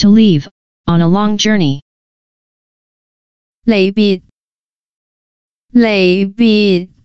To leave, on a long journey. 離別，離別。